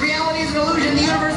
Reality is an illusion. The universe